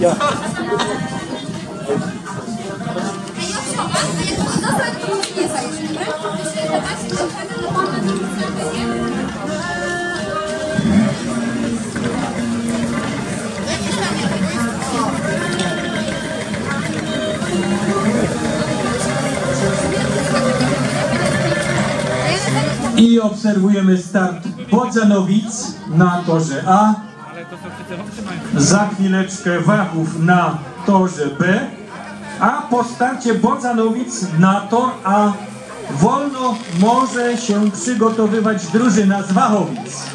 Ja. I obserwujemy start Bodzanowic na torze A. Za chwileczkę Wachów na torze B. A po starcie Bodzanowic na tor A wolno może się przygotowywać drużyna z Wachowic.